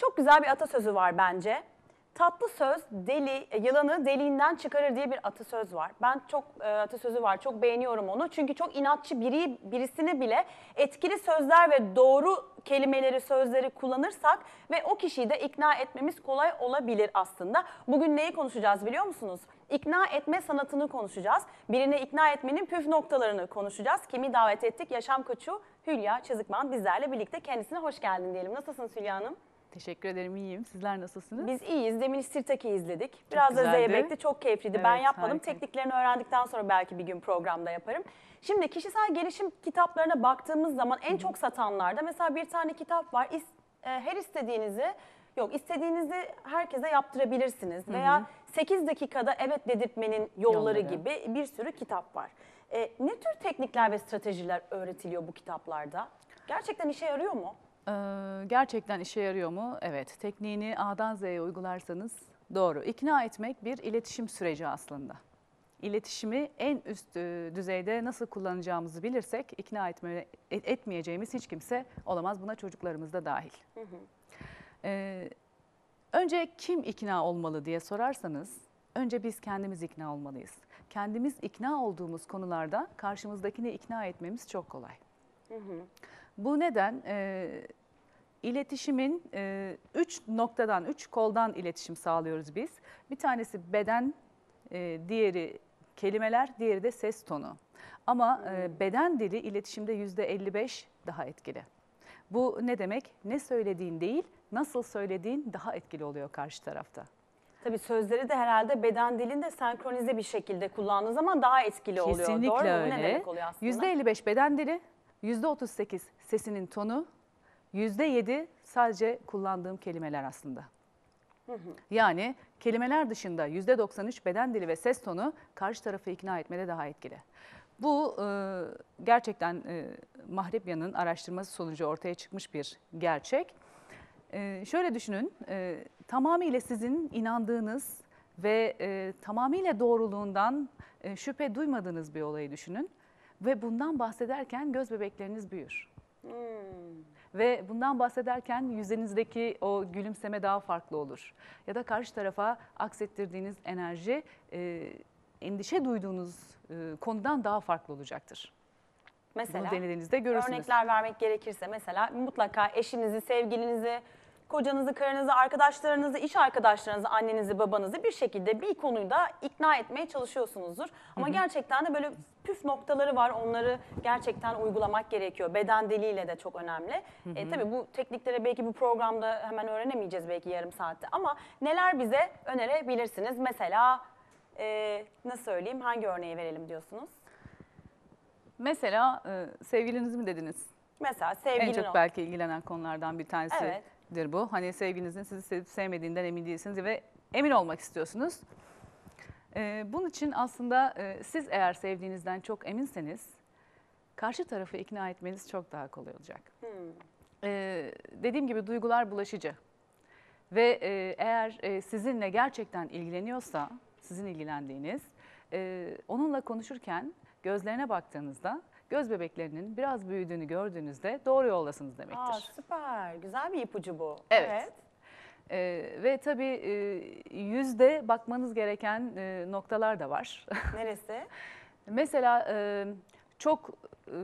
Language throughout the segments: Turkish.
Çok güzel bir atasözü var bence. Tatlı söz deli yılanı deliğinden çıkarır diye bir atasöz var. Ben çok e, atasözü var. Çok beğeniyorum onu. Çünkü çok inatçı biri birisini bile etkili sözler ve doğru kelimeleri, sözleri kullanırsak ve o kişiyi de ikna etmemiz kolay olabilir aslında. Bugün neyi konuşacağız biliyor musunuz? İkna etme sanatını konuşacağız. Birini ikna etmenin püf noktalarını konuşacağız. Kimi davet ettik? Yaşam koçu Hülya Çizikman bizlerle birlikte. Kendisine hoş geldin diyelim. Nasılsınız Hülya Hanım? Teşekkür ederim, iyiyim. Sizler nasılsınız? Biz iyiyiz. Demin Sirtaki izledik. Biraz da güzeldi. Zeybek'ti. Çok keyifliydi. ben Evet, yapmadım. harika. Tekniklerini öğrendikten sonra belki bir gün programda yaparım. Şimdi kişisel gelişim kitaplarına baktığımız zaman en çok satanlarda mesela bir tane kitap var. İs- e, her istediğinizi yok istediğinizi herkese yaptırabilirsiniz veya 8 dakikada evet dedirtmenin yolları, Yolları. gibi bir sürü kitap var. E, ne tür teknikler ve stratejiler öğretiliyor bu kitaplarda? Gerçekten işe yarıyor mu? Ee, gerçekten işe yarıyor mu? Evet. Tekniğini A'dan Z'ye uygularsanız doğru. İkna etmek bir iletişim süreci aslında. İletişimi en üst e, düzeyde nasıl kullanacağımızı bilirsek ikna etme, et- etmeyeceğimiz hiç kimse olamaz. Buna çocuklarımız da dahil. Ee, önce kim ikna olmalı diye sorarsanız önce biz kendimiz ikna olmalıyız. Kendimiz ikna olduğumuz konularda karşımızdakini ikna etmemiz çok kolay. Bu neden e, iletişimin e, üç noktadan, üç koldan iletişim sağlıyoruz biz. Bir tanesi beden, e, diğeri kelimeler, diğeri de ses tonu. Ama e, beden dili iletişimde yüzde 55 daha etkili. Bu ne demek? Ne söylediğin değil, nasıl söylediğin daha etkili oluyor karşı tarafta. Tabii sözleri de herhalde beden dilinde senkronize bir şekilde kullandığı zaman daha etkili oluyor. Kesinlikle Doğru mu? Bu öyle. ne demek oluyor aslında? %55 beden dili, %38 sesinin tonu, %7 sadece kullandığım kelimeler aslında. Yani kelimeler dışında %93 beden dili ve ses tonu karşı tarafı ikna etmede daha etkili. Bu e, gerçekten e, Mahrebya'nın araştırması sonucu ortaya çıkmış bir gerçek. E, şöyle düşünün, e, tamamıyla sizin inandığınız ve e, tamamıyla doğruluğundan e, şüphe duymadığınız bir olayı düşünün. Ve bundan bahsederken göz bebekleriniz büyür. Ve bundan bahsederken yüzünüzdeki o gülümseme daha farklı olur. Ya da karşı tarafa aksettirdiğiniz enerji e, endişe duyduğunuz e, konudan daha farklı olacaktır. Mesela Bunu denediğinizde görürsünüz. örnekler vermek gerekirse mesela mutlaka eşinizi, sevgilinizi, kocanızı, karınızı, arkadaşlarınızı, iş arkadaşlarınızı, annenizi, babanızı bir şekilde bir konuyda ikna etmeye çalışıyorsunuzdur. Ama gerçekten de böyle püf noktaları var. Onları gerçekten uygulamak gerekiyor. Beden diliyle de çok önemli. E, tabii bu teknikleri belki bu programda hemen öğrenemeyeceğiz belki yarım saatte. Ama neler bize önerebilirsiniz? Mesela e, nasıl söyleyeyim? Hangi örneği verelim diyorsunuz? Mesela e, sevgiliniz mi dediniz? Mesela En sevgilin çok ol- belki ilgilenen konulardan bir tanesidir Evet. Bu. Hani sevgilinizin sizi sevip sevmediğinden emin değilsiniz ve emin olmak istiyorsunuz. Ee, bunun için aslında e, siz eğer sevdiğinizden çok eminseniz karşı tarafı ikna etmeniz çok daha kolay olacak. Ee, dediğim gibi duygular bulaşıcı. Ve e, eğer e, sizinle gerçekten ilgileniyorsa, sizin ilgilendiğiniz, e, onunla konuşurken gözlerine baktığınızda göz bebeklerinin biraz büyüdüğünü gördüğünüzde doğru yoldasınız demektir. Aa, süper. Güzel bir ipucu bu. Evet. E, ve tabii e, yüzde bakmanız gereken e, noktalar da var. Neresi? Mesela e, çok e,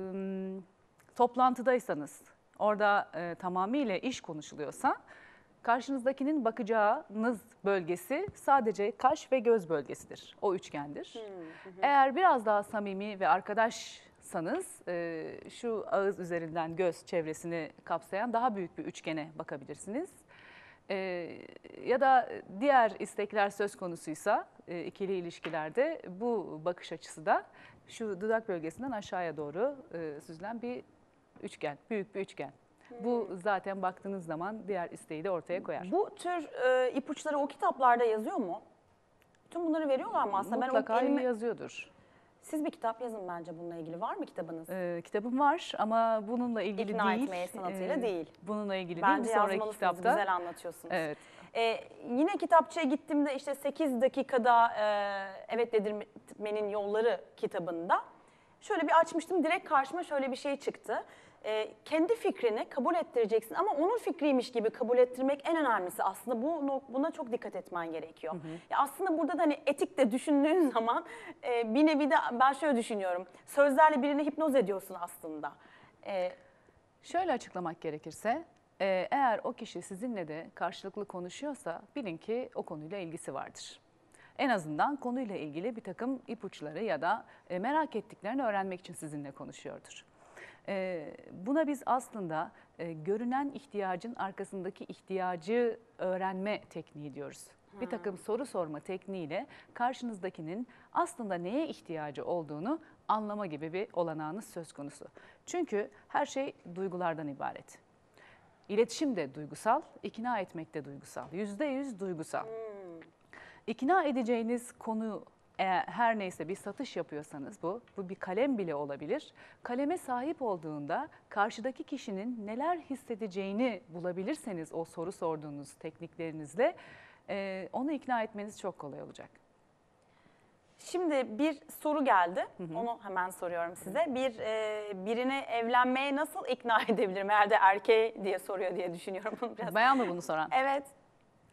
toplantıdaysanız, orada e, tamamıyla iş konuşuluyorsa, karşınızdakinin bakacağınız bölgesi sadece kaş ve göz bölgesidir. O üçgendir. Eğer biraz daha samimi ve arkadaşsanız, e, şu ağız üzerinden göz çevresini kapsayan daha büyük bir üçgene bakabilirsiniz. E, ya da diğer istekler söz konusuysa e, ikili ilişkilerde bu bakış açısı da şu dudak bölgesinden aşağıya doğru e, süzülen bir üçgen, büyük bir üçgen. Bu zaten baktığınız zaman diğer isteği de ortaya koyar. Bu tür e, ipuçları o kitaplarda yazıyor mu? Tüm bunları veriyorlar mı aslında? Mutlaka ben o elime- yazıyordur. Siz bir kitap yazın bence bununla ilgili. Var mı kitabınız? Ee, kitabım var ama bununla ilgili İkna değil. etmeye sanatıyla Ee, değil. Bununla ilgili Bence değil. Sonraki yazmalısınız. kitapta. Güzel anlatıyorsunuz. Evet. E, yine kitapçıya gittiğimde işte 8 dakikada e, evet dedirtmenin yolları kitabında şöyle bir açmıştım. Direkt karşıma şöyle bir şey çıktı. E, kendi fikrini kabul ettireceksin ama onun fikriymiş gibi kabul ettirmek en önemlisi aslında bu buna çok dikkat etmen gerekiyor. Ya aslında burada da hani etik de düşündüğün zaman e, bir nevi de ben şöyle düşünüyorum. Sözlerle birini hipnoz ediyorsun aslında. E, Şöyle açıklamak gerekirse, e, eğer o kişi sizinle de karşılıklı konuşuyorsa bilin ki o konuyla ilgisi vardır. En azından konuyla ilgili bir takım ipuçları ya da e, merak ettiklerini öğrenmek için sizinle konuşuyordur. E, Buna biz aslında e, görünen ihtiyacın arkasındaki ihtiyacı öğrenme tekniği diyoruz. Bir takım soru sorma tekniğiyle karşınızdakinin aslında neye ihtiyacı olduğunu anlama gibi bir olanağınız söz konusu. Çünkü her şey duygulardan ibaret. İletişim de duygusal, ikna etmek de duygusal. Yüzde yüz duygusal. İkna edeceğiniz konu eğer her neyse bir satış yapıyorsanız bu, bu bir kalem bile olabilir. Kaleme sahip olduğunda karşıdaki kişinin neler hissedeceğini bulabilirseniz o soru sorduğunuz tekniklerinizle e, onu ikna etmeniz çok kolay olacak. Şimdi bir soru geldi. Onu hemen soruyorum size. Bir e, birini evlenmeye nasıl ikna edebilirim? Herhalde erkeği diye soruyor diye düşünüyorum bunu biraz. Bayan mı bunu soran? Evet,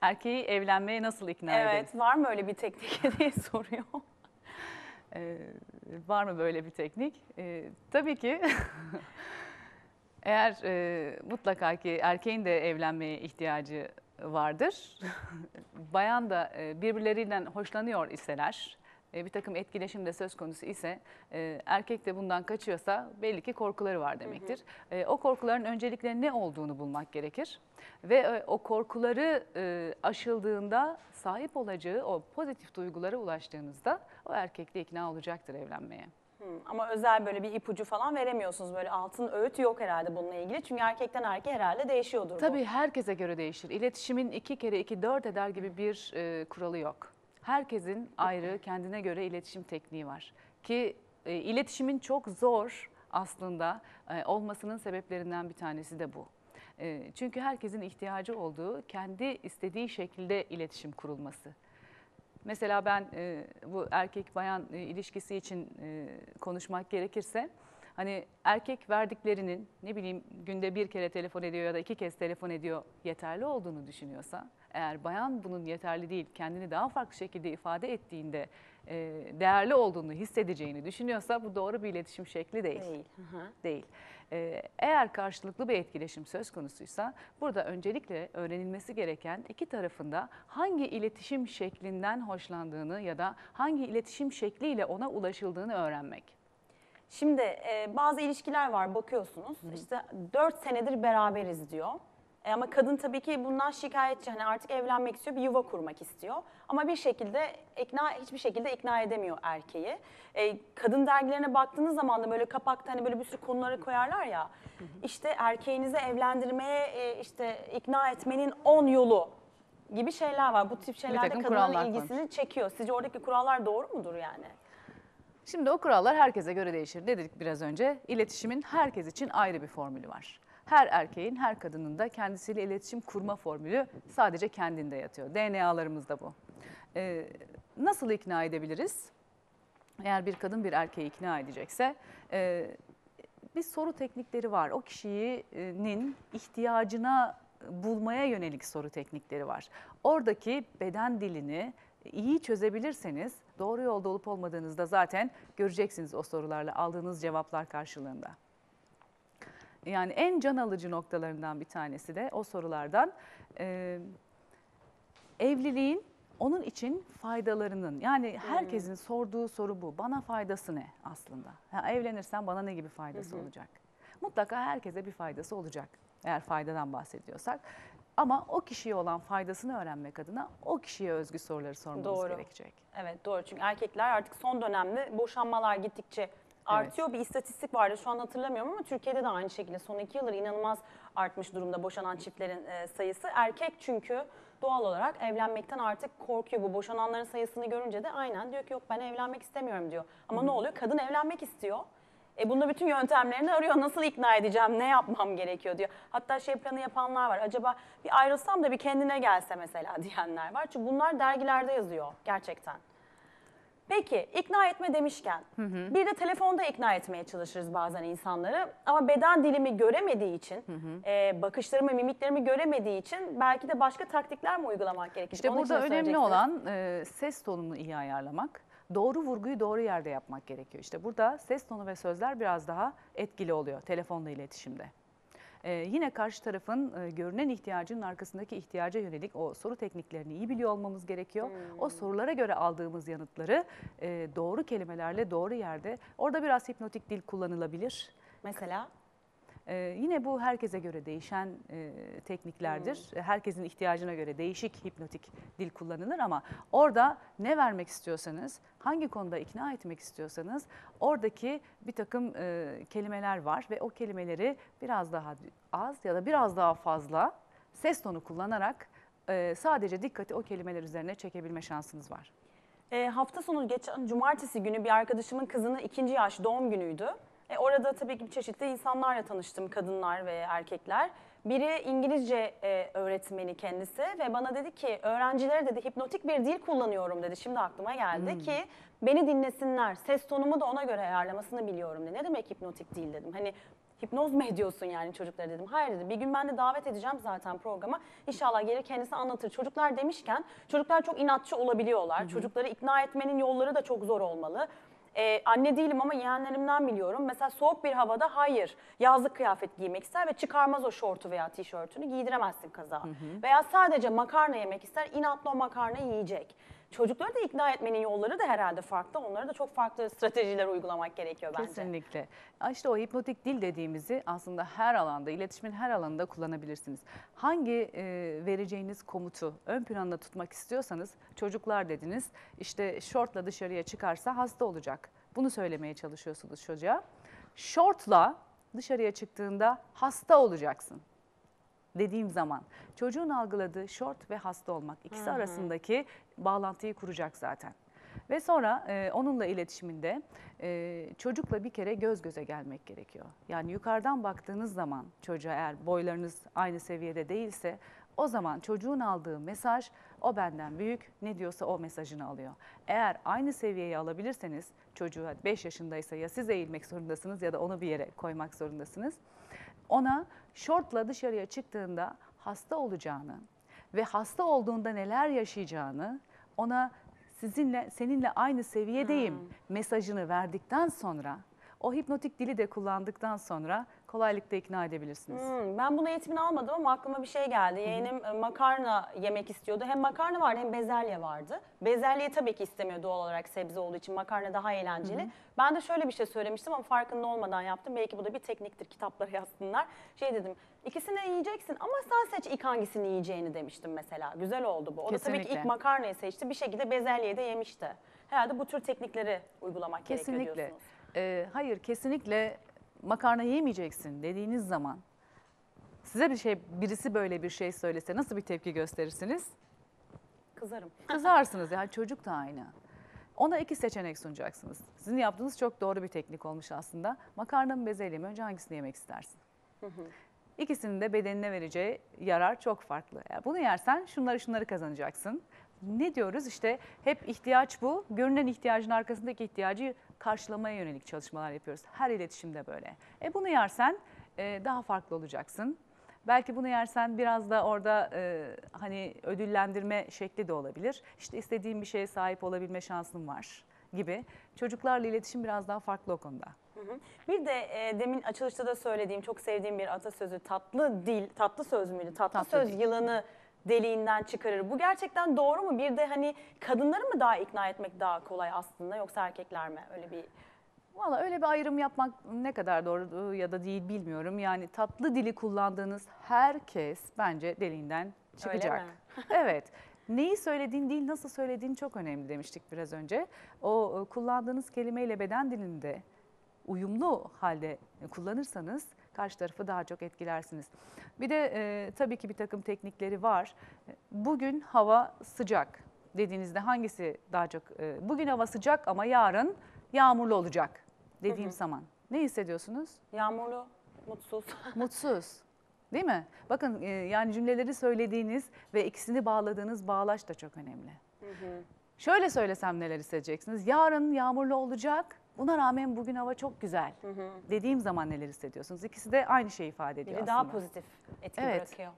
Erkeği evlenmeye nasıl ikna edelim? evet. Var mı öyle bir teknik diye soruyor. Ee, var mı böyle bir teknik? Ee, tabii ki. Eğer e, mutlaka ki erkeğin de evlenmeye ihtiyacı vardır. Bayan da e, birbirlerinden hoşlanıyor iseler, e, bir takım etkileşim de söz konusu ise e, erkek de bundan kaçıyorsa belli ki korkuları var demektir. E, o korkuların öncelikle ne olduğunu bulmak gerekir. Ve e, o korkuları e, aşıldığında sahip olacağı o pozitif duygulara ulaştığınızda o erkek de ikna olacaktır evlenmeye. Hmm, Ama özel böyle bir ipucu falan veremiyorsunuz. Böyle altın öğüt yok herhalde bununla ilgili. Çünkü erkekten erkeğe herhalde değişiyordur bu. Tabii herkese göre değişir. İletişimin iki kere iki dört eder gibi bir e, kuralı yok. Herkesin ayrı kendine göre iletişim tekniği var. Ki e, iletişimin çok zor aslında e, olmasının sebeplerinden bir tanesi de bu. E, çünkü herkesin ihtiyacı olduğu kendi istediği şekilde iletişim kurulması. Mesela ben e, bu erkek bayan e, ilişkisi için e, konuşmak gerekirse hani erkek verdiklerinin ne bileyim günde bir kere telefon ediyor ya da iki kez telefon ediyor yeterli olduğunu düşünüyorsa eğer bayan bunun yeterli değil kendini daha farklı şekilde ifade ettiğinde e, değerli olduğunu hissedeceğini düşünüyorsa bu doğru bir iletişim şekli değil Değil. Hı hı. değil. Ee, Eğer karşılıklı bir etkileşim söz konusuysa burada öncelikle öğrenilmesi gereken iki tarafında hangi iletişim şeklinden hoşlandığını ya da hangi iletişim şekliyle ona ulaşıldığını öğrenmek. Şimdi e, bazı ilişkiler var bakıyorsunuz. İşte 4 senedir beraberiz diyor. E, ama kadın tabii ki bundan şikayetçi. Hani artık evlenmek istiyor, bir yuva kurmak istiyor. Ama bir şekilde ikna hiçbir şekilde ikna edemiyor erkeği. E, kadın dergilerine baktığınız zaman da böyle kapakta hani böyle bir sürü konuları koyarlar ya. İşte erkeğinizi evlendirmeye e, işte ikna etmenin 10 yolu gibi şeyler var. Bu tip şeyler de takım kurallar ilgisini çekiyor. Sizce oradaki kurallar doğru mudur yani? Şimdi o kurallar herkese göre değişir. Ne dedik biraz önce? İletişimin herkes için ayrı bir formülü var. Her erkeğin, her kadının da kendisiyle iletişim kurma formülü sadece kendinde yatıyor. DNA'larımızda bu. Ee, nasıl ikna edebiliriz? Eğer bir kadın bir erkeği ikna edecekse e, bir soru teknikleri var. O kişinin ihtiyacına bulmaya yönelik soru teknikleri var. Oradaki beden dilini iyi çözebilirseniz doğru yolda olup olmadığınızda zaten göreceksiniz o sorularla aldığınız cevaplar karşılığında. Yani en can alıcı noktalarından bir tanesi de o sorulardan e, evliliğin onun için faydalarının yani herkesin sorduğu soru bu. Bana faydası ne aslında? Ha, evlenirsen bana ne gibi faydası olacak? Mutlaka herkese bir faydası olacak eğer faydadan bahsediyorsak. Ama o kişiye olan faydasını öğrenmek adına o kişiye özgü soruları sormamız Doğru. gerekecek. Evet doğru çünkü erkekler artık son dönemde boşanmalar gittikçe artıyor. Bir istatistik vardı şu an hatırlamıyorum ama Türkiye'de de aynı şekilde son iki yıldır inanılmaz artmış durumda boşanan çiftlerin e, sayısı. Erkek çünkü doğal olarak evlenmekten artık korkuyor. Bu boşananların sayısını görünce de aynen diyor ki yok ben evlenmek istemiyorum diyor. Ama ne oluyor? Kadın evlenmek istiyor. E bunda bütün yöntemlerini arıyor. Nasıl ikna edeceğim, ne yapmam gerekiyor diyor. Hatta şey planı yapanlar var. Acaba bir ayrılsam da bir kendine gelse mesela diyenler var. Çünkü bunlar dergilerde yazıyor gerçekten. Peki ikna etme demişken bir de telefonda ikna etmeye çalışırız bazen insanları ama beden dilimi göremediği için e, bakışlarımı mimiklerimi göremediği için belki de başka taktikler mi uygulamak gerekir? İşte Onun burada ne önemli olan e, ses tonunu iyi ayarlamak. Doğru vurguyu doğru yerde yapmak gerekiyor. İşte burada ses tonu ve sözler biraz daha etkili oluyor telefonla iletişimde. E, yine karşı tarafın e, görünen ihtiyacının arkasındaki ihtiyaca yönelik o soru tekniklerini iyi biliyor olmamız gerekiyor. O sorulara göre aldığımız yanıtları e, doğru kelimelerle doğru yerde. Orada biraz hipnotik dil kullanılabilir. Mesela Ee, yine bu herkese göre değişen e, tekniklerdir. Herkesin ihtiyacına göre değişik hipnotik dil kullanılır ama orada ne vermek istiyorsanız, hangi konuda ikna etmek istiyorsanız oradaki bir takım e, kelimeler var ve o kelimeleri biraz daha az ya da biraz daha fazla ses tonu kullanarak e, sadece dikkati o kelimeler üzerine çekebilme şansınız var. E, hafta sonu geçen cumartesi günü bir arkadaşımın kızının ikinci yaş doğum günüydü. E, orada tabii ki çeşitli insanlarla tanıştım, kadınlar ve erkekler. Biri İngilizce e, öğretmeni kendisi ve bana dedi ki öğrencilere dedi hipnotik bir dil kullanıyorum dedi. Şimdi aklıma geldi ki beni dinlesinler, ses tonumu da ona göre ayarlamasını biliyorum dedi. Ne demek hipnotik dil dedim. Hani hipnoz mu ediyorsun yani çocuklara dedim. Hayır dedi. Bir gün ben de davet edeceğim zaten programa. İnşallah gelir kendisi anlatır. Çocuklar demişken çocuklar çok inatçı olabiliyorlar. Çocukları ikna etmenin yolları da çok zor olmalı. Ee, anne değilim ama yeğenlerimden biliyorum. Mesela soğuk bir havada hayır yazlık kıyafet giymek ister ve çıkarmaz o şortu veya tişörtünü giydiremezsin kaza. Veya sadece makarna yemek ister inatla o makarna yiyecek. Çocukları da ikna etmenin yolları da herhalde farklı. Onlara da çok farklı stratejiler uygulamak gerekiyor bence. Kesinlikle. İşte o hipnotik dil dediğimizi aslında her alanda, iletişimin her alanında kullanabilirsiniz. Hangi e, vereceğiniz komutu ön planda tutmak istiyorsanız, çocuklar dediniz, işte şortla dışarıya çıkarsa hasta olacak. Bunu söylemeye çalışıyorsunuz çocuğa. Şortla dışarıya çıktığında hasta olacaksın dediğim zaman çocuğun algıladığı şort ve hasta olmak ikisi arasındaki bağlantıyı kuracak zaten. Ve sonra e, onunla iletişiminde e, çocukla bir kere göz göze gelmek gerekiyor. Yani yukarıdan baktığınız zaman çocuğa eğer boylarınız aynı seviyede değilse o zaman çocuğun aldığı mesaj o benden büyük ne diyorsa o mesajını alıyor. Eğer aynı seviyeyi alabilirseniz çocuğa 5 yaşındaysa ya siz eğilmek zorundasınız ya da onu bir yere koymak zorundasınız ona şortla dışarıya çıktığında hasta olacağını ve hasta olduğunda neler yaşayacağını ona sizinle seninle aynı seviyedeyim mesajını verdikten sonra o hipnotik dili de kullandıktan sonra kolaylıkla ikna edebilirsiniz. Hmm, ben bunu eğitimini almadım ama aklıma bir şey geldi. Yeğenim e, makarna yemek istiyordu. Hem makarna vardı hem bezelye vardı. Bezelyeyi tabii ki istemiyor doğal olarak sebze olduğu için makarna daha eğlenceli. Ben de şöyle bir şey söylemiştim ama farkında olmadan yaptım. Belki bu da bir tekniktir kitaplara yazsınlar. Şey dedim ikisini de yiyeceksin ama sen seç ilk hangisini yiyeceğini demiştim mesela. Güzel oldu bu. O da tabii ki Kesinlikle. ilk makarnayı seçti. Bir şekilde bezelyeyi de yemişti. Herhalde bu tür teknikleri uygulamak gerekiyor Kesinlikle. diyorsunuz. Ee, hayır kesinlikle makarna yemeyeceksin dediğiniz zaman size bir şey birisi böyle bir şey söylese nasıl bir tepki gösterirsiniz? Kızarım. Kızarsınız yani çocuk da aynı. Ona iki seçenek sunacaksınız. Sizin yaptığınız çok doğru bir teknik olmuş aslında. Makarna mı bezelye mi? Önce hangisini yemek istersin? İkisinin de bedenine vereceği yarar çok farklı. Yani bunu yersen şunları şunları kazanacaksın. Ne diyoruz işte hep ihtiyaç bu. Görünen ihtiyacın arkasındaki ihtiyacı karşılamaya yönelik çalışmalar yapıyoruz. Her iletişimde böyle. E bunu yersen e, daha farklı olacaksın. Belki bunu yersen biraz da orada e, hani ödüllendirme şekli de olabilir. İşte istediğin bir şeye sahip olabilme şansın var gibi. Çocuklarla iletişim biraz daha farklı o konuda. Hı hı. Bir de e, demin açılışta da söylediğim çok sevdiğim bir atasözü tatlı dil, tatlı söz müydü? Tatlı, Tatlı söz dil. yılanı deliğinden çıkarır. Bu gerçekten doğru mu? Bir de hani kadınları mı daha ikna etmek daha kolay aslında yoksa erkekler mi? Öyle bir Valla öyle bir ayrım yapmak ne kadar doğru ya da değil bilmiyorum. Yani tatlı dili kullandığınız herkes bence deliğinden çıkacak. evet. Neyi söylediğin değil nasıl söylediğin çok önemli demiştik biraz önce. O e, kullandığınız kelimeyle beden dilinde uyumlu halde kullanırsanız karşı tarafı daha çok etkilersiniz. Bir de e, tabii ki bir takım teknikleri var. Bugün hava sıcak dediğinizde hangisi daha çok? e, bugün hava sıcak ama yarın yağmurlu olacak dediğim zaman ne hissediyorsunuz? yağmurlu, mutsuz. Mutsuz. Değil mi? Bakın e, yani cümleleri söylediğiniz ve ikisini bağladığınız bağlaç da çok önemli. Şöyle söylesem neler hissedeceksiniz? Yarın yağmurlu olacak. Buna rağmen bugün hava çok güzel. Dediğim zaman neler hissediyorsunuz? İkisi de aynı şeyi ifade ediyor Biri aslında. daha pozitif etki Evet. bırakıyor.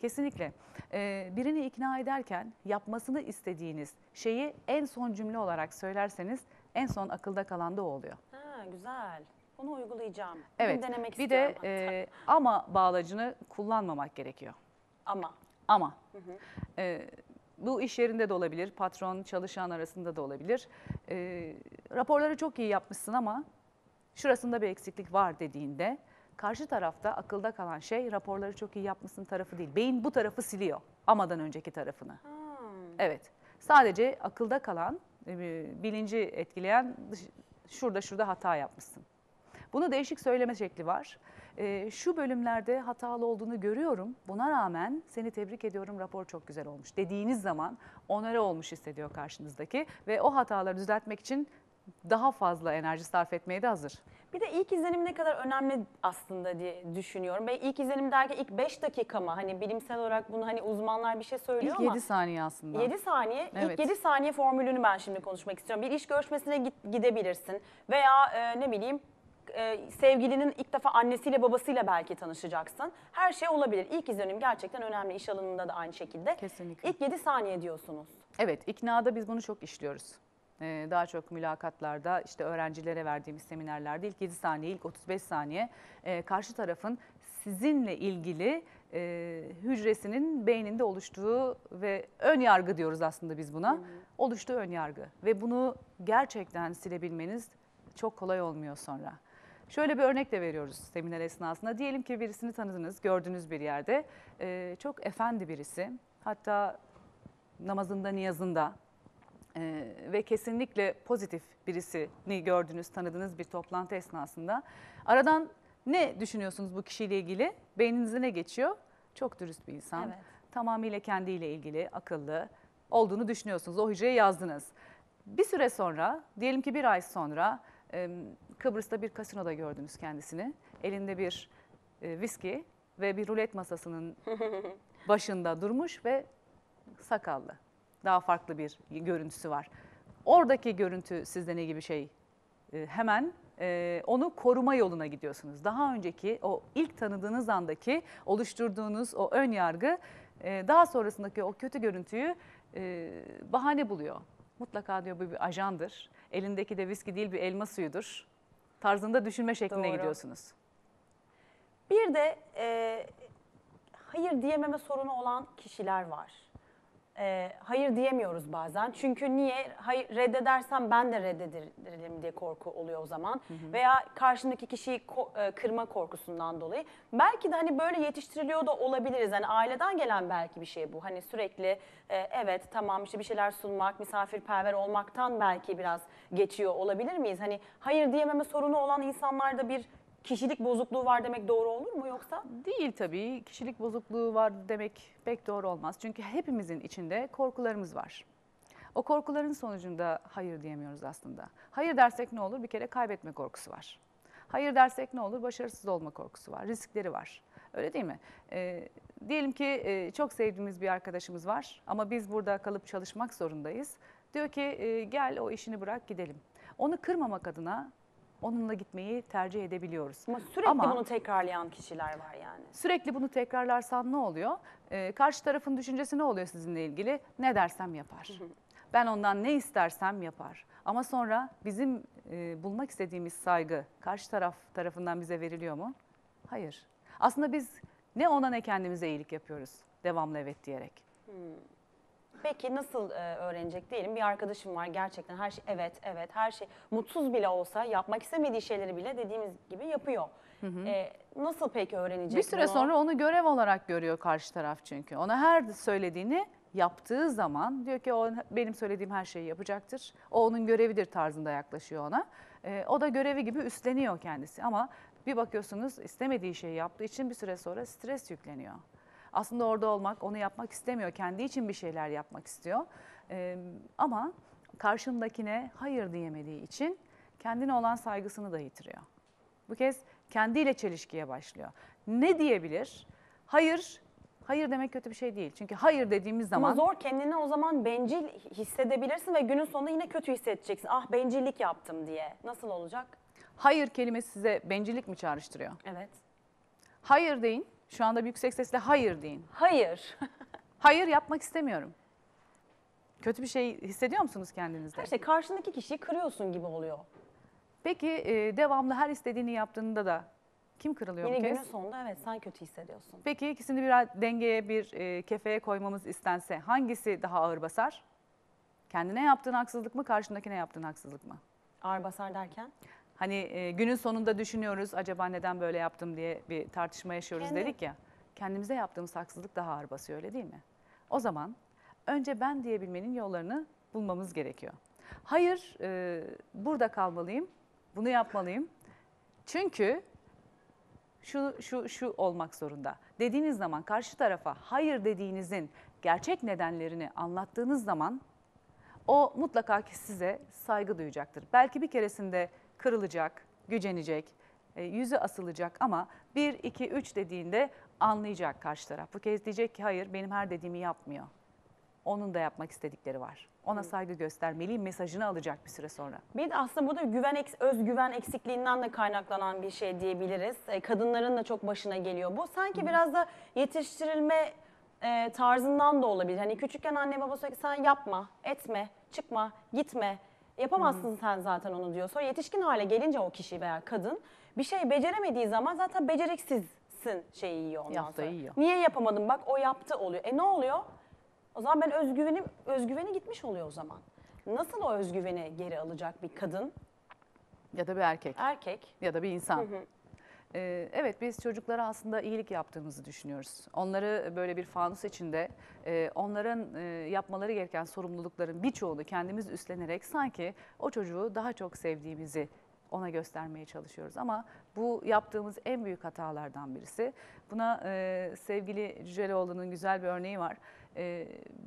Kesinlikle. Ee, birini ikna ederken yapmasını istediğiniz şeyi en son cümle olarak söylerseniz en son akılda kalan da o oluyor. Ha, güzel. Bunu uygulayacağım. Evet. denemek bir de hatta. e, ama bağlacını kullanmamak gerekiyor. Ama. Ama e, bu iş yerinde de olabilir, patron çalışan arasında da olabilir. E, raporları çok iyi yapmışsın ama şurasında bir eksiklik var dediğinde karşı tarafta akılda kalan şey raporları çok iyi yapmışsın tarafı değil. Beyin bu tarafı siliyor amadan önceki tarafını. Hmm. Evet. Sadece akılda kalan, e, bilinci etkileyen şurada şurada hata yapmışsın. Bunu değişik söyleme şekli var. E, şu bölümlerde hatalı olduğunu görüyorum. Buna rağmen seni tebrik ediyorum rapor çok güzel olmuş dediğiniz zaman onore olmuş hissediyor karşınızdaki ve o hataları düzeltmek için daha fazla enerji sarf etmeye de hazır. Bir de ilk izlenim ne kadar önemli aslında diye düşünüyorum. Ve ilk izlenim derken ilk 5 dakika mı? Hani bilimsel olarak bunu hani uzmanlar bir şey söylüyor İlk ama 7 saniye aslında. 7 saniye, Evet. ilk 7 saniye formülünü ben şimdi konuşmak istiyorum. Bir iş görüşmesine git, gidebilirsin veya e, ne bileyim e, sevgilinin ilk defa annesiyle babasıyla belki tanışacaksın. Her şey olabilir. İlk izlenim gerçekten önemli. İş alanında da aynı şekilde. Kesinlikle. İlk 7 saniye diyorsunuz. Evet, iknada biz bunu çok işliyoruz. Ee, daha çok mülakatlarda, işte öğrencilere verdiğimiz seminerlerde ilk 7 saniye, ilk 35 saniye e, karşı tarafın sizinle ilgili e, hücresinin beyninde oluştuğu ve ön yargı diyoruz aslında biz buna. Oluştuğu ön yargı ve bunu gerçekten silebilmeniz çok kolay olmuyor sonra. Şöyle bir örnek de veriyoruz seminer esnasında. Diyelim ki birisini tanıdınız, gördüğünüz bir yerde. E, çok efendi birisi. Hatta namazında, niyazında e, ve kesinlikle pozitif birisini gördünüz, tanıdığınız bir toplantı esnasında. Aradan ne düşünüyorsunuz bu kişiyle ilgili? Beyninize ne geçiyor? Çok dürüst bir insan. Evet. Tamamıyla kendiyle ilgili, akıllı olduğunu düşünüyorsunuz. O hücreye yazdınız. Bir süre sonra, diyelim ki bir ay sonra Kıbrıs'ta bir kasinoda gördünüz kendisini. Elinde bir e, viski ve bir rulet masasının başında durmuş ve sakallı. Daha farklı bir görüntüsü var. Oradaki görüntü sizde ne gibi şey? Ee, hemen e, onu koruma yoluna gidiyorsunuz. Daha önceki o ilk tanıdığınız andaki oluşturduğunuz o ön yargı e, daha sonrasındaki o kötü görüntüyü e, bahane buluyor. Mutlaka diyor bu bir ajandır. Elindeki de viski değil bir elma suyudur. Tarzında düşünme şekline Doğru. gidiyorsunuz. Bir de e, hayır diyememe sorunu olan kişiler var. E, hayır diyemiyoruz bazen. Çünkü niye? Hayır, reddedersem ben de reddederim diye korku oluyor o zaman. Veya karşındaki kişiyi ko- e, kırma korkusundan dolayı. Belki de hani böyle yetiştiriliyor da olabiliriz. Hani aileden gelen belki bir şey bu. Hani sürekli e, evet tamam işte bir şeyler sunmak, misafirperver olmaktan belki biraz geçiyor olabilir miyiz? Hani hayır diyememe sorunu olan insanlarda bir kişilik bozukluğu var demek doğru olur mu yoksa? Değil tabii. Kişilik bozukluğu var demek pek doğru olmaz. Çünkü hepimizin içinde korkularımız var. O korkuların sonucunda hayır diyemiyoruz aslında. Hayır dersek ne olur? Bir kere kaybetme korkusu var. Hayır dersek ne olur? Başarısız olma korkusu var. Riskleri var. Öyle değil mi? Ee, diyelim ki e, çok sevdiğimiz bir arkadaşımız var ama biz burada kalıp çalışmak zorundayız. Diyor ki e, gel o işini bırak gidelim. Onu kırmamak adına onunla gitmeyi tercih edebiliyoruz. Ama sürekli Ama- bunu tekrarlayan kişiler var yani. Sürekli bunu tekrarlarsan ne oluyor? Ee, karşı tarafın düşüncesi ne oluyor sizinle ilgili? Ne dersem yapar. Ben ondan ne istersem yapar. Ama sonra bizim e, bulmak istediğimiz saygı karşı taraf tarafından bize veriliyor mu? Hayır. Aslında biz ne ona ne kendimize iyilik yapıyoruz. Devamlı evet diyerek. Peki nasıl e, öğrenecek diyelim bir arkadaşım var gerçekten her şey evet evet her şey mutsuz bile olsa yapmak istemediği şeyleri bile dediğimiz gibi yapıyor. E, nasıl peki öğrenecek Bir süre bunu? sonra onu görev olarak görüyor karşı taraf çünkü. Ona her söylediğini yaptığı zaman diyor ki o benim söylediğim her şeyi yapacaktır. O onun görevidir tarzında yaklaşıyor ona. Ee, o da görevi gibi üstleniyor kendisi ama bir bakıyorsunuz istemediği şeyi yaptığı için bir süre sonra stres yükleniyor. Aslında orada olmak, onu yapmak istemiyor. Kendi için bir şeyler yapmak istiyor. Ee, ama karşındakine hayır diyemediği için kendine olan saygısını da yitiriyor. Bu kez kendiyle çelişkiye başlıyor. Ne diyebilir? Hayır Hayır demek kötü bir şey değil. Çünkü hayır dediğimiz Ama zaman zor kendini o zaman bencil hissedebilirsin ve günün sonunda yine kötü hissedeceksin. Ah bencillik yaptım diye. Nasıl olacak? hayır kelimesi size bencillik mi çağrıştırıyor? Evet. Hayır deyin. Şu anda bir yüksek sesle hayır deyin. Hayır. Hayır yapmak istemiyorum. Kötü bir şey hissediyor musunuz kendinizde? Her şey karşındaki kişiyi kırıyorsun gibi oluyor. Peki e, devamlı her istediğini yaptığında da kim kırılıyor Yine bu günün kez? sonunda evet sen kötü hissediyorsun. Peki ikisini bir dengeye bir e, kefeye koymamız istense hangisi daha ağır basar? Kendine yaptığın haksızlık mı, karşındakine yaptığın haksızlık mı? Ağır basar derken? Hani e, günün sonunda düşünüyoruz acaba neden böyle yaptım diye bir tartışma yaşıyoruz Kendi- dedik ya. Kendimize yaptığımız haksızlık daha ağır basıyor öyle değil mi? O zaman önce ben diyebilmenin yollarını bulmamız gerekiyor. Hayır e, burada kalmalıyım, bunu yapmalıyım. Çünkü şu şu şu olmak zorunda. Dediğiniz zaman karşı tarafa hayır dediğinizin gerçek nedenlerini anlattığınız zaman o mutlaka ki size saygı duyacaktır. Belki bir keresinde kırılacak, gücenecek, e, yüzü asılacak ama bir, iki, üç dediğinde anlayacak karşı taraf. Bu kez diyecek ki hayır benim her dediğimi yapmıyor. Onun da yapmak istedikleri var. Ona saygı göstermeliyim mesajını alacak bir süre sonra. Bir de aslında burada güven özgüven eksikliğinden de kaynaklanan bir şey diyebiliriz. E, kadınların da çok başına geliyor bu. Sanki biraz da yetiştirilme e, tarzından da olabilir. Hani küçükken anne baba sürekli sen yapma, etme, çıkma, gitme. Yapamazsın sen zaten onu diyor. Sonra yetişkin hale gelince o kişi veya kadın bir şey beceremediği zaman zaten beceriksizsin şeyi yiyor ondan sonra. yiyor. Niye yapamadım bak o yaptı oluyor. E ne oluyor? O zaman ben özgüvenim özgüveni gitmiş oluyor o zaman. Nasıl o özgüveni geri alacak bir kadın, Ya da bir erkek erkek? ya da bir insan. Ee, evet biz çocuklara aslında iyilik yaptığımızı düşünüyoruz. Onları böyle bir fanus içinde e, onların e, yapmaları gereken sorumlulukların birçoğunu kendimiz üstlenerek sanki o çocuğu daha çok sevdiğimizi ona göstermeye çalışıyoruz. Ama bu yaptığımız en büyük hatalardan birisi. Buna e, sevgili Cüceloğlu'nun güzel bir örneği var.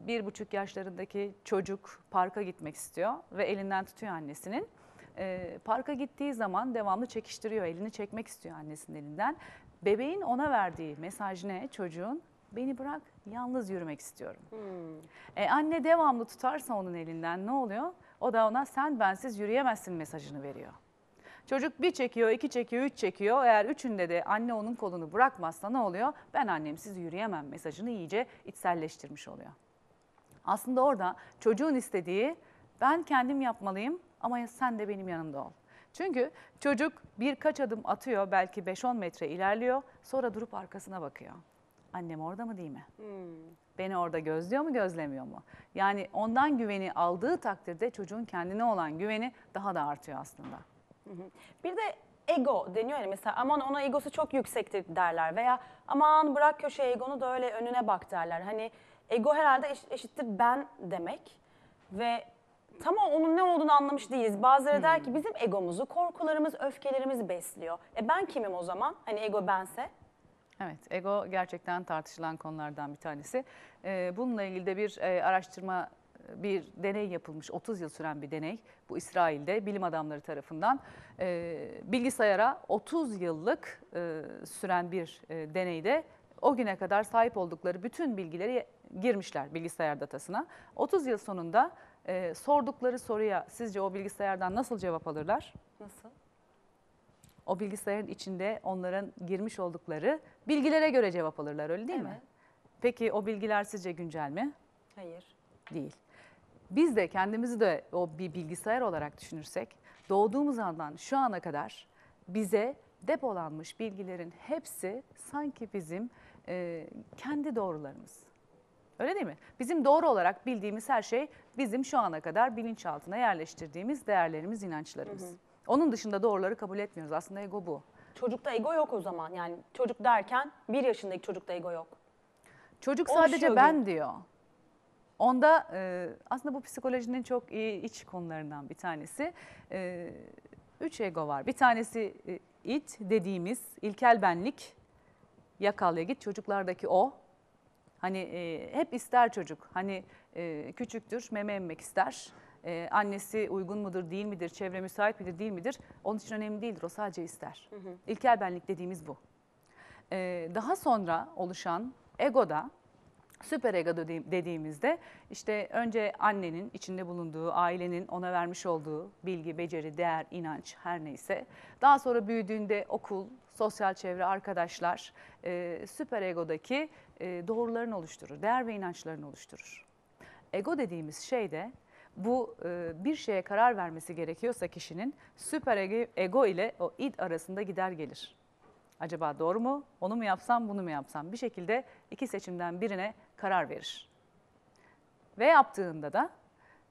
Bir buçuk yaşlarındaki çocuk parka gitmek istiyor ve elinden tutuyor annesinin. E, parka gittiği zaman devamlı çekiştiriyor, elini çekmek istiyor annesinin elinden. Bebeğin ona verdiği mesaj ne çocuğun? Beni bırak, yalnız yürümek istiyorum. E, anne devamlı tutarsa onun elinden ne oluyor? O da ona sen bensiz yürüyemezsin mesajını veriyor. Çocuk bir çekiyor, iki çekiyor, üç çekiyor. Eğer üçünde de anne onun kolunu bırakmazsa ne oluyor? Ben annemsiz yürüyemem mesajını iyice içselleştirmiş oluyor. Aslında orada çocuğun istediği ben kendim yapmalıyım ama sen de benim yanımda ol. Çünkü çocuk birkaç adım atıyor, belki 5-10 metre ilerliyor, sonra durup arkasına bakıyor. Annem orada mı değil mi? Beni orada gözlüyor mu, gözlemiyor mu? Yani ondan güveni aldığı takdirde çocuğun kendine olan güveni daha da artıyor aslında. Bir de ego deniyor ya mesela aman ona egosu çok yüksektir derler veya aman bırak köşe egonu da öyle önüne bak derler. Hani ego herhalde eş- eşittir ben demek ve tam onun ne olduğunu anlamış değiliz. Bazıları der ki bizim egomuzu korkularımız, öfkelerimiz besliyor. E ben kimim o zaman? Hani ego bense? Evet, ego gerçekten tartışılan konulardan bir tanesi. Ee, bununla ilgili de bir e, araştırma, bir deney yapılmış, 30 yıl süren bir deney. Bu İsrail'de bilim adamları tarafından Ee, bilgisayara 30 yıllık e, süren bir e, deneyde o güne kadar sahip oldukları bütün bilgileri girmişler bilgisayar datasına. 30 yıl sonunda e, sordukları soruya sizce o bilgisayardan nasıl cevap alırlar? Nasıl? O bilgisayarın içinde onların girmiş oldukları bilgilere göre cevap alırlar öyle değil mi? Evet. Peki o bilgiler sizce güncel mi? Hayır. Değil. Biz de kendimizi de o bir bilgisayar olarak düşünürsek doğduğumuz andan şu ana kadar bize depolanmış bilgilerin hepsi sanki bizim e, kendi doğrularımız. Öyle değil mi? Bizim doğru olarak bildiğimiz her şey bizim şu ana kadar bilinçaltına yerleştirdiğimiz değerlerimiz, inançlarımız. Onun dışında doğruları kabul etmiyoruz. Aslında ego bu. Çocukta ego yok o zaman. Yani çocuk derken bir yaşındaki çocukta ego yok. Çocuk Oluşuyor sadece ben diyor. Onda e, aslında bu psikolojinin çok iyi iç konularından bir tanesi. E, üç ego var. Bir tanesi e, it dediğimiz ilkel benlik. Yakalya git çocuklardaki o. Hani e, hep ister çocuk. Hani e, küçüktür meme emmek ister. E, annesi uygun mudur değil midir, çevre müsait midir değil midir? Onun için önemli değildir o sadece ister. İlkel benlik dediğimiz bu. Ee, daha sonra oluşan Egoda Süper ego dediğim- dediğimizde işte önce annenin içinde bulunduğu, ailenin ona vermiş olduğu bilgi, beceri, değer, inanç her neyse. Daha sonra büyüdüğünde okul, sosyal çevre, arkadaşlar e, süper egodaki e, doğrularını oluşturur, değer ve inançlarını oluşturur. Ego dediğimiz şey de bu e, bir şeye karar vermesi gerekiyorsa kişinin süper ego ile o id arasında gider gelir. Acaba doğru mu? Onu mu yapsam, bunu mu yapsam? Bir şekilde iki seçimden birine karar verir. Ve yaptığında da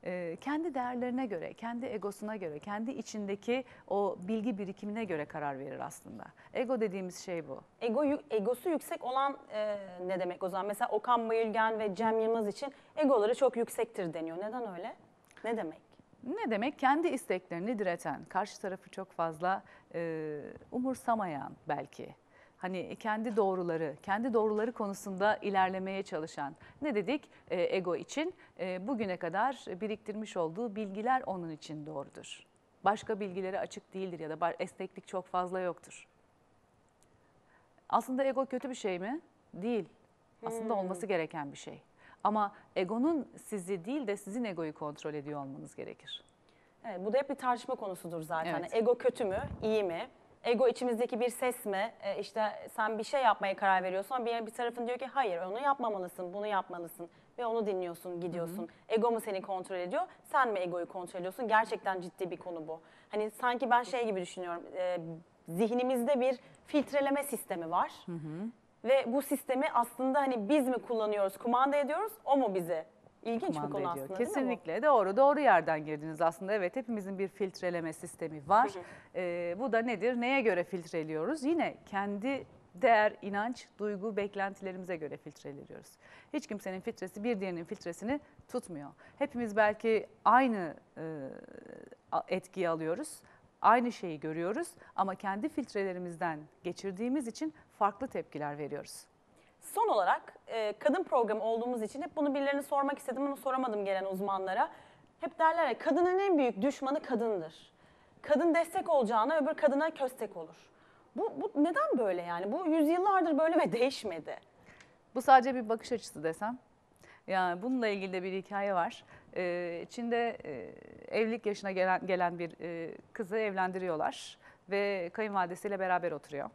e, kendi değerlerine göre, kendi egosuna göre, kendi içindeki o bilgi birikimine göre karar verir aslında. Ego dediğimiz şey bu. Ego, egosu yüksek olan e, ne demek o zaman? Mesela Okan Bayülgen ve Cem Yılmaz için egoları çok yüksektir deniyor. Neden öyle? Ne demek? Ne demek? Kendi isteklerini direten, karşı tarafı çok fazla e, umursamayan belki. Hani kendi doğruları, kendi doğruları konusunda ilerlemeye çalışan. Ne dedik e, ego için? E, bugüne kadar biriktirmiş olduğu bilgiler onun için doğrudur. Başka bilgilere açık değildir ya da esneklik çok fazla yoktur. Aslında ego kötü bir şey mi? Değil. Aslında olması gereken bir şey. Ama egonun sizi değil de sizin egoyu kontrol ediyor olmanız gerekir. Evet, bu da hep bir tartışma konusudur zaten. Evet. Ego kötü mü, iyi mi? Ego içimizdeki bir ses mi? E, işte sen bir şey yapmaya karar veriyorsun ama bir, bir tarafın diyor ki hayır onu yapmamalısın, bunu yapmalısın. Ve onu dinliyorsun, gidiyorsun. Ego mu seni kontrol ediyor, sen mi egoyu kontrol ediyorsun? Gerçekten ciddi bir konu bu. Hani sanki ben şey gibi düşünüyorum, e, zihnimizde bir filtreleme sistemi var. Ve bu sistemi aslında hani biz mi kullanıyoruz, kumanda ediyoruz, o mu bizi? İlginç bir konu ediyor. aslında değil mi bu? Kesinlikle doğru doğru yerden girdiniz aslında. Evet hepimizin bir filtreleme sistemi var. Ee, bu da nedir? Neye göre filtreliyoruz? Yine kendi değer, inanç, duygu, beklentilerimize göre filtreliyoruz. Hiç kimsenin filtresi bir diğerinin filtresini tutmuyor. Hepimiz belki aynı e, etkiyi alıyoruz. Aynı şeyi görüyoruz ama kendi filtrelerimizden geçirdiğimiz için farklı tepkiler veriyoruz. Son olarak e, kadın programı olduğumuz için hep bunu birilerine sormak istedim ama soramadım gelen uzmanlara. Hep derler ya kadının en büyük düşmanı kadındır. Kadın destek olacağına öbür kadına köstek olur. Bu, bu neden böyle yani? Bu yüzyıllardır böyle ve değişmedi. Bu sadece bir bakış açısı desem. Yani bununla ilgili de bir hikaye var. Ee, Çin'de e, evlilik yaşına gelen, gelen bir e, kızı evlendiriyorlar ve kayınvalidesiyle beraber oturuyor.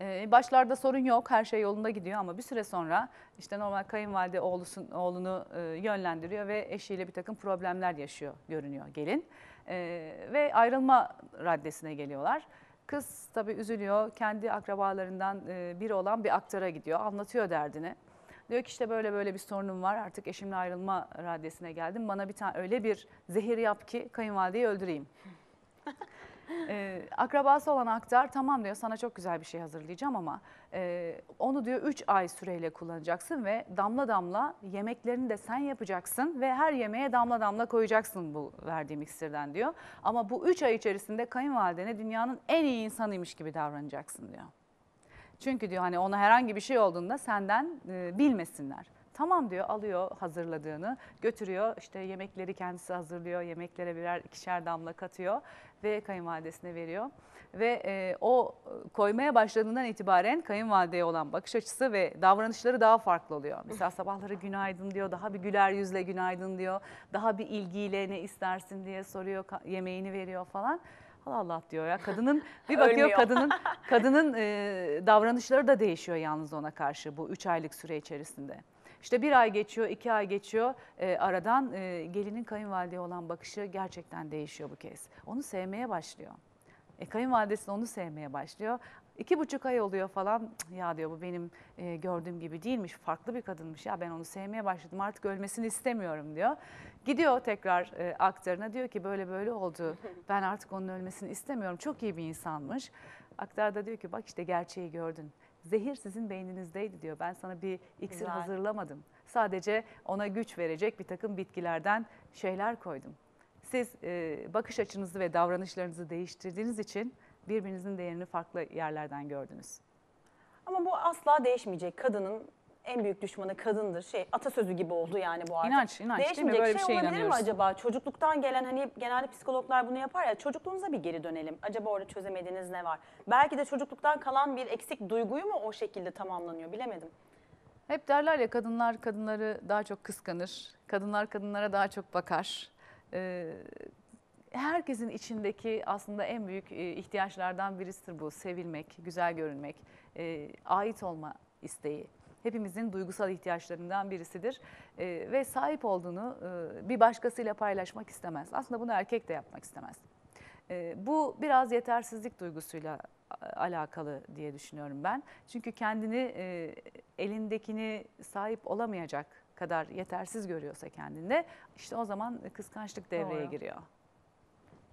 Ee, başlarda sorun yok, her şey yolunda gidiyor ama bir süre sonra işte normal kayınvalide oğlusun, oğlunu e, yönlendiriyor ve eşiyle bir takım problemler yaşıyor görünüyor gelin. Ee, ve ayrılma raddesine geliyorlar. Kız tabii üzülüyor, kendi akrabalarından e, biri olan bir aktara gidiyor, anlatıyor derdini. Diyor ki işte böyle böyle bir sorunum var artık eşimle ayrılma raddesine geldim. Bana bir tane öyle bir zehir yap ki kayınvalideyi öldüreyim. Ee, akrabası olan aktar tamam diyor sana çok güzel bir şey hazırlayacağım ama e, onu diyor 3 ay süreyle kullanacaksın ve damla damla yemeklerini de sen yapacaksın ve her yemeğe damla damla koyacaksın bu verdiğim iksirden diyor. Ama bu 3 ay içerisinde kayınvalidene dünyanın en iyi insanıymış gibi davranacaksın diyor. Çünkü diyor hani ona herhangi bir şey olduğunda senden e, bilmesinler. Tamam diyor alıyor hazırladığını götürüyor işte yemekleri kendisi hazırlıyor yemeklere birer ikişer damla katıyor ve kayınvalidesine veriyor. Ve e, o koymaya başladığından itibaren kayınvalideye olan bakış açısı ve davranışları daha farklı oluyor. Mesela sabahları günaydın diyor, daha bir güler yüzle günaydın diyor, daha bir ilgiyle ne istersin diye soruyor, yemeğini veriyor falan. Allah Allah diyor ya kadının bir bakıyor Ölmüyor. kadının kadının e, davranışları da değişiyor yalnız ona karşı bu üç aylık süre içerisinde. İşte bir ay geçiyor, iki ay geçiyor. E, aradan e, gelinin kayınvalideye olan bakışı gerçekten değişiyor bu kez. Onu sevmeye başlıyor. E, kayınvalidesi de onu sevmeye başlıyor. İki buçuk ay oluyor falan. "Cık, Ya diyor bu benim e, gördüğüm gibi değilmiş. Farklı bir kadınmış. Ya ben onu sevmeye başladım. Artık ölmesini istemiyorum diyor. Gidiyor tekrar e, aktarına diyor ki böyle böyle oldu. Ben artık onun ölmesini istemiyorum. Çok iyi bir insanmış. Aktar da diyor ki bak işte gerçeği gördün. Zehir sizin beyninizdeydi diyor. Ben sana bir iksir Güzel. hazırlamadım. Sadece ona güç verecek bir takım bitkilerden şeyler koydum. Siz e, bakış açınızı ve davranışlarınızı değiştirdiğiniz için birbirinizin değerini farklı yerlerden gördünüz. Ama bu asla değişmeyecek. Kadının en büyük düşmanı kadındır. Şey atasözü gibi oldu yani bu artık. İnanç, inanç değil mi? Böyle bir şey şeye olabilir mi acaba? Çocukluktan gelen hani genelde psikologlar bunu yapar ya çocukluğunuza bir geri dönelim. Acaba orada çözemediğiniz ne var? Belki de çocukluktan kalan bir eksik duyguyu mu o şekilde tamamlanıyor bilemedim. Hep derler ya kadınlar kadınları daha çok kıskanır, kadınlar kadınlara daha çok bakar. Ee, herkesin içindeki aslında en büyük e, ihtiyaçlardan birisidir bu. Sevilmek, güzel görünmek, e, ait olma isteği. Hepimizin duygusal ihtiyaçlarından birisidir. E, ve sahip olduğunu e, bir başkasıyla paylaşmak istemez. Aslında bunu erkek de yapmak istemez. E, bu biraz yetersizlik duygusuyla alakalı diye düşünüyorum ben. Çünkü kendini e, elindekini sahip olamayacak kadar yetersiz görüyorsa kendinde işte o zaman kıskançlık devreye Doğru. giriyor.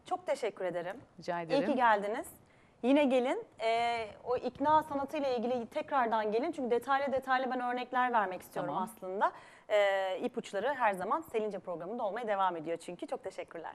Çok teşekkür ederim. Rica İyi ederim. ki geldiniz. Yine gelin. Ee, o ikna sanatıyla ilgili tekrardan gelin. Çünkü detaylı detaylı ben örnekler vermek istiyorum Tamam. aslında. Ee, ipuçları her zaman Selince programında olmaya devam ediyor çünkü. Çok teşekkürler.